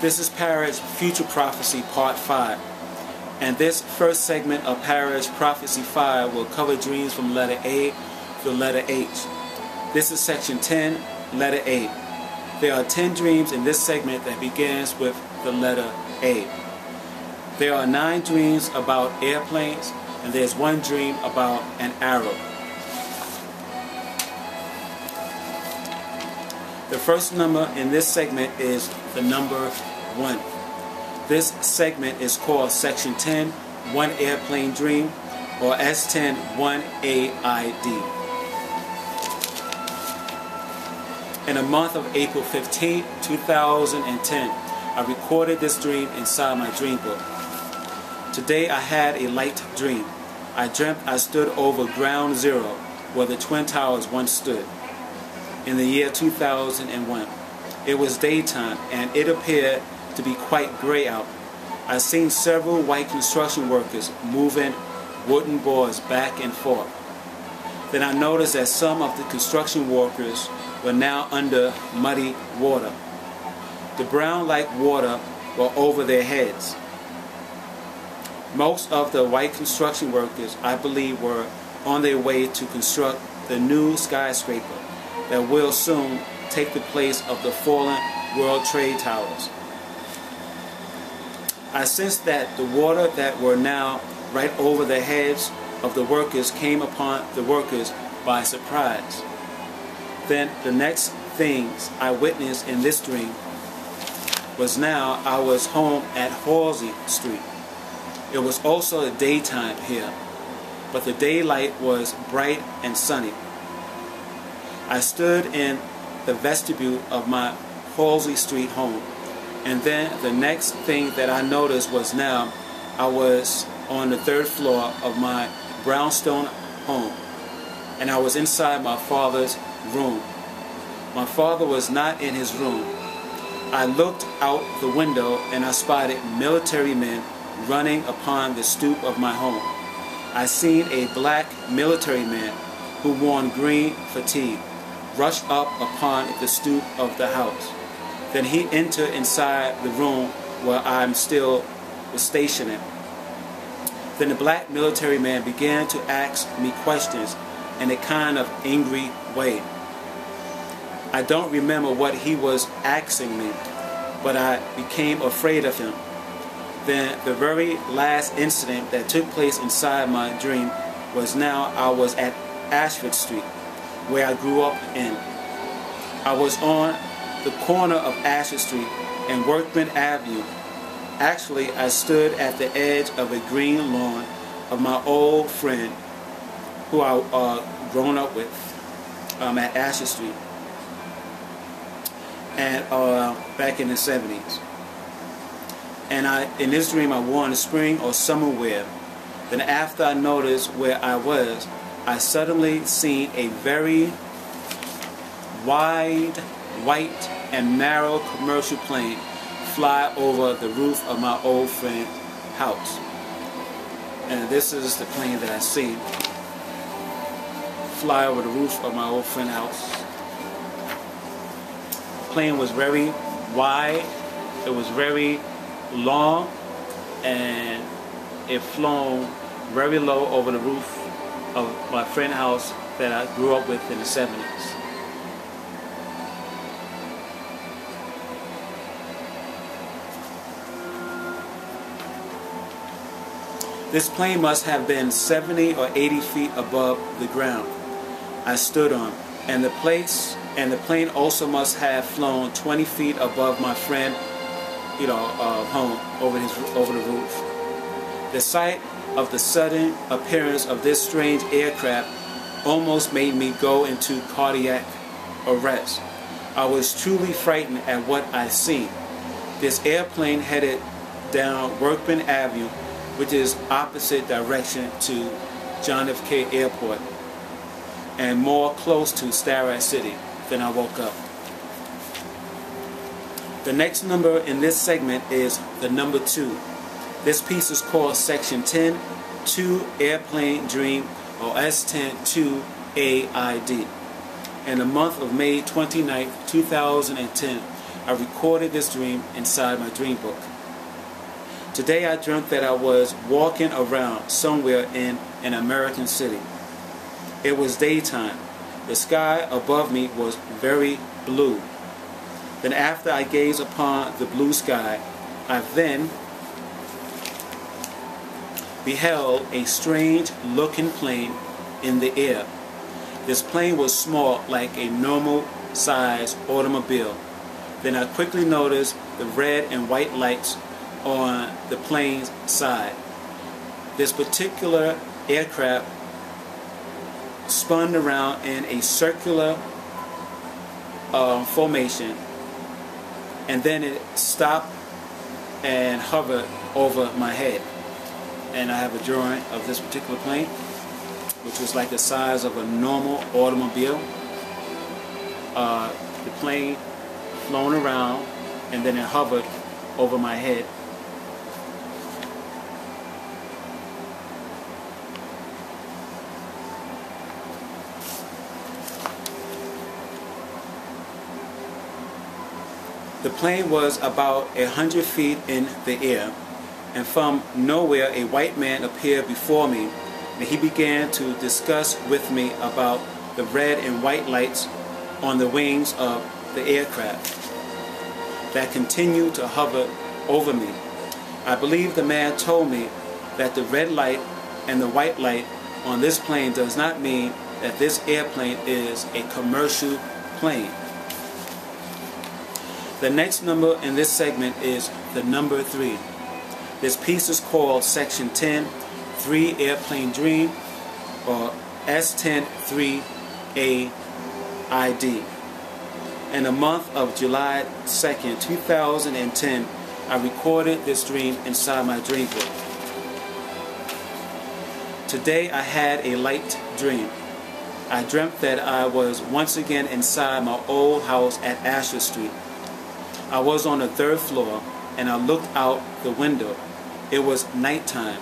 This is Parrish Future Prophecy Part 5. And this first segment of Parrish Prophecy 5 will cover dreams from letter A to letter H. This is section 10, letter A. There are 10 dreams in this segment that begins with the letter A. There are 9 dreams about airplanes, and there's one dream about an arrow. The first number in this segment is the number 1. This segment is called Section 10, One Airplane Dream, or S10 1AID. In the month of April 15, 2010, I recorded this dream inside my dream book. Today I had a light dream. I dreamt I stood over ground zero, where the Twin Towers once stood in the year 2001. It was daytime and it appeared to be quite gray out. I've seen several white construction workers moving wooden boards back and forth. Then I noticed that some of the construction workers were now under muddy water. The brown like water were over their heads. Most of the white construction workers, I believe, were on their way to construct the new skyscraper that will soon take the place of the fallen World Trade Towers. I sensed that the water that were now right over the heads of the workers came upon the workers by surprise. Then the next things I witnessed in this dream was now I was home at Halsey Street. It was also a daytime here, but the daylight was bright and sunny. I stood in the vestibule of my Halsey Street home. And then the next thing that I noticed was now I was on the third floor of my brownstone home. And I was inside my father's room. My father was not in his room. I looked out the window and I spotted military men running upon the stoop of my home. I seen a black military man who wore green fatigue rush up upon the stoop of the house. Then he entered inside the room where I'm still stationed. Then the black military man began to ask me questions in a kind of angry way. I don't remember what he was asking me, but I became afraid of him. Then the very last incident that took place inside my dream was now I was at Ashford Street where I grew up in. I was on the corner of Ashford Street and Wortman Avenue. Actually, I stood at the edge of a green lawn of my old friend who I uh, grown up with um, at Ashford Street and uh, back in the 70s. And I, in this dream, I wore in spring or summer wear. Then after I noticed where I was, I suddenly seen a very wide, white, and narrow commercial plane fly over the roof of my old friend's house. And this is the plane that I see fly over the roof of my old friend's house. The plane was very wide, it was very long, and it flown very low over the roof of my friend house that I grew up with in the 70s. This plane must have been 70 or 80 feet above the ground I stood on, and the place and the plane also must have flown 20 feet above my friend, you know, uh, home over his over the roof. The sight of the sudden appearance of this strange aircraft almost made me go into cardiac arrest. I was truly frightened at what I seen. This airplane headed down Wortman Avenue, which is opposite direction to John F. K. Airport, and more close to Starrett City than I woke up. The next number in this segment is the number two. This piece is called Section 10, 2 Airplane Dream, or S10 2AID. In the month of May 29, 2010, I I recorded this dream inside my dream book. Today I dreamt that I was walking around somewhere in an American city. It was daytime. The sky above me was very blue. Then after I gazed upon the blue sky, I then beheld a strange looking plane in the air. This plane was small like a normal sized automobile. Then I quickly noticed the red and white lights on the plane's side. This particular aircraft spun around in a circular uh, formation and then it stopped and hovered over my head. And I have a drawing of this particular plane, which was like the size of a normal automobile. Uh, the plane flown around and then it hovered over my head The plane was about a hundred feet in the air, and from nowhere a white man appeared before me, and he began to discuss with me about the red and white lights on the wings of the aircraft that continued to hover over me. I believe the man told me that the red light and the white light on this plane does not mean that this airplane is a commercial plane. The next number in this segment is the number 3. This piece is called Section 10, 3 Airplane Dream, or S10-3AID. In the month of July 2nd, 2010, I recorded this dream inside my dream book. Today I had a light dream. I dreamt that I was once again inside my old house at Ashford Street. I was on the third floor and I looked out the window. It was nighttime.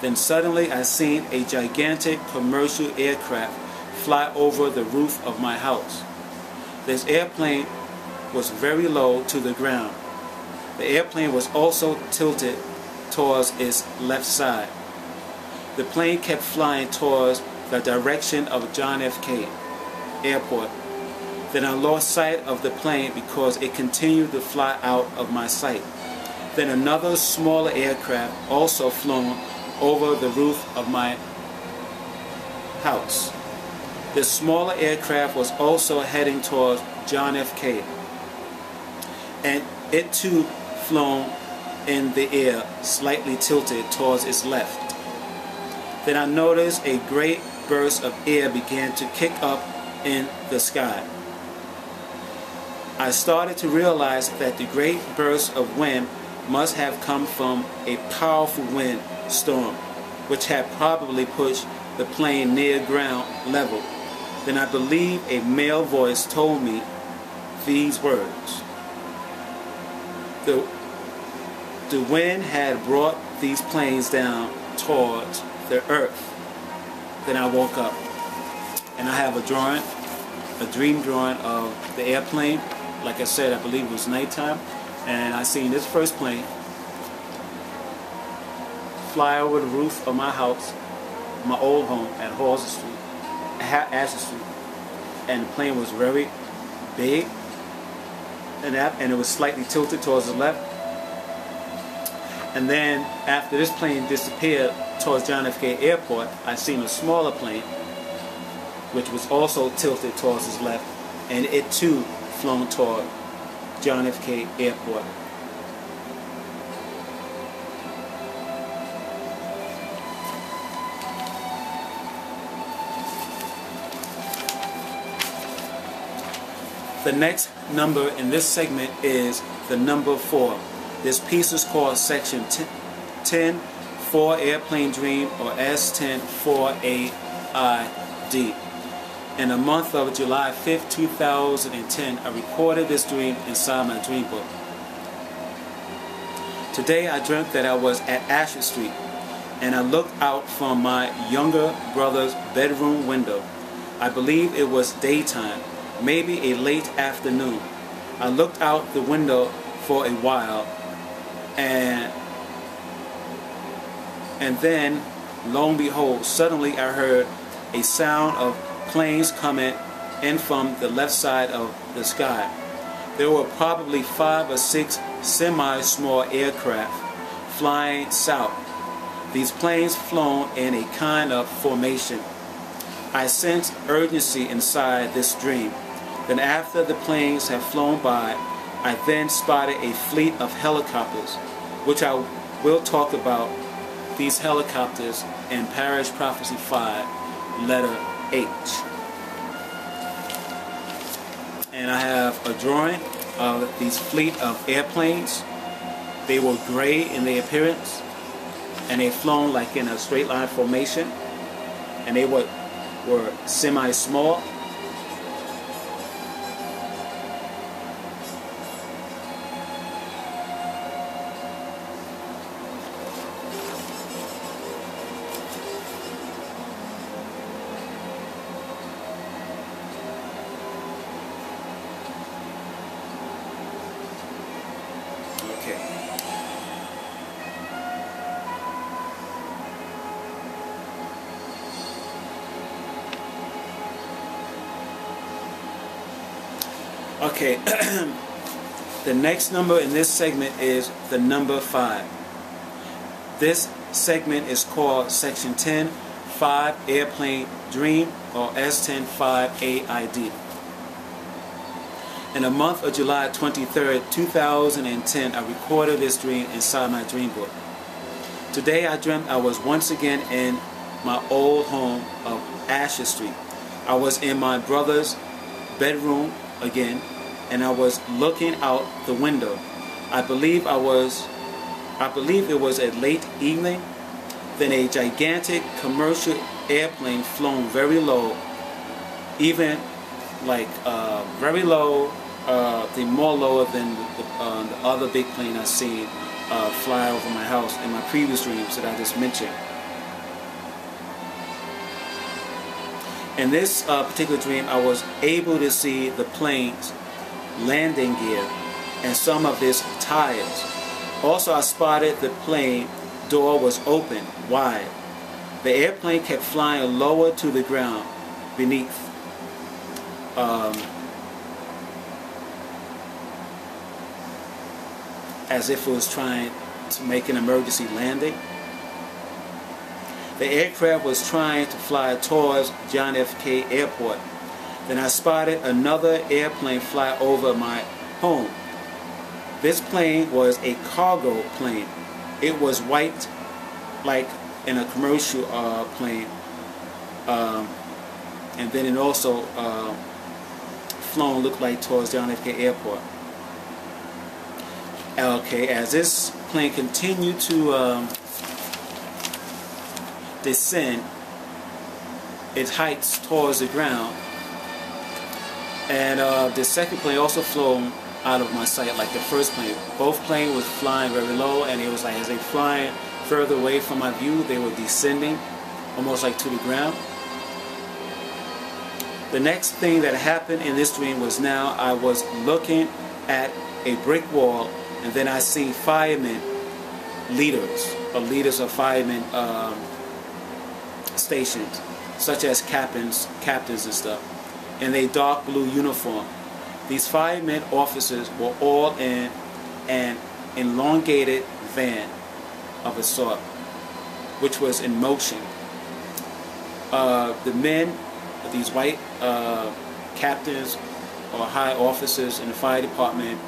Then suddenly I seen a gigantic commercial aircraft fly over the roof of my house. This airplane was very low to the ground. The airplane was also tilted towards its left side. The plane kept flying towards the direction of John F. F. K. Airport then I lost sight of the plane because it continued to fly out of my sight. Then another smaller aircraft also flown over the roof of my house. This smaller aircraft was also heading towards John F. K. And it too flown in the air, slightly tilted towards its left. Then I noticed a great burst of air began to kick up in the sky. I started to realize that the great burst of wind must have come from a powerful wind storm, which had probably pushed the plane near ground level. Then I believe a male voice told me these words. The, the wind had brought these planes down towards the earth. Then I woke up and I have a drawing, a dream drawing of the airplane like I said, I believe it was nighttime, and I seen this first plane fly over the roof of my house, my old home at Halsey Street, Ashford Street, and the plane was very big, and that, and it was slightly tilted towards the left. And then after this plane disappeared towards John F. K. Airport, I seen a smaller plane, which was also tilted towards his left, and it too flown toward John F. K. Airport. The next number in this segment is the number 4. This piece is called section 10, 4 Airplane Dream or S10 4AID. In the month of July 5th, 2010, I recorded this dream inside my dream book. Today I dreamt that I was at Ashford Street and I looked out from my younger brother's bedroom window. I believe it was daytime, maybe a late afternoon. I looked out the window for a while and and then lo and behold suddenly I heard a sound of planes coming in from the left side of the sky. There were probably five or six semi-small aircraft flying south. These planes flown in a kind of formation. I sensed urgency inside this dream. Then after the planes had flown by, I then spotted a fleet of helicopters, which I will talk about these helicopters in Parrish Prophecy 5, letter H. And I have a drawing of these fleet of airplanes. They were gray in their appearance, and they flown like in a straight line formation, and they were, were semi-small. Okay, the next number in this segment is the number 5. This segment is called Section 10, 5 Airplane Dream or S10 5 AID. In the month of July 23, 2010, I recorded this dream inside my dream book. Today I dreamt I was once again in my old home of Ashford Street. I was in my brother's bedroom again and I was looking out the window. I believe I was I believe it was a late evening. Then a gigantic commercial airplane flown very low, even like uh, very low, uh, the more lower than the, uh, the other big plane I've seen uh, fly over my house in my previous dreams that I just mentioned. In this uh, particular dream, I was able to see the plane's landing gear and some of its tires. Also, I spotted the plane door was open, wide. The airplane kept flying lower to the ground beneath. Um, as if it was trying to make an emergency landing. The aircraft was trying to fly towards John F. K. Airport. Then I spotted another airplane fly over my home. This plane was a cargo plane. It was white like in a commercial uh, plane. Um, and then it also uh, flown looked like towards John F. Airport. Okay, as this plane continued to um, descend its heights towards the ground, and uh, the second plane also flew out of my sight like the first plane. Both planes was flying very low, and it was like as they flying further away from my view, they were descending almost like to the ground. The next thing that happened in this dream was now I was looking at a brick wall and then I see firemen, leaders, or leaders of firemen um, stations, such as captains, captains and stuff, in a dark blue uniform. These firemen officers were all in an elongated van of a sort, which was in motion. Uh, the men, these white uh, captains or high officers in the fire department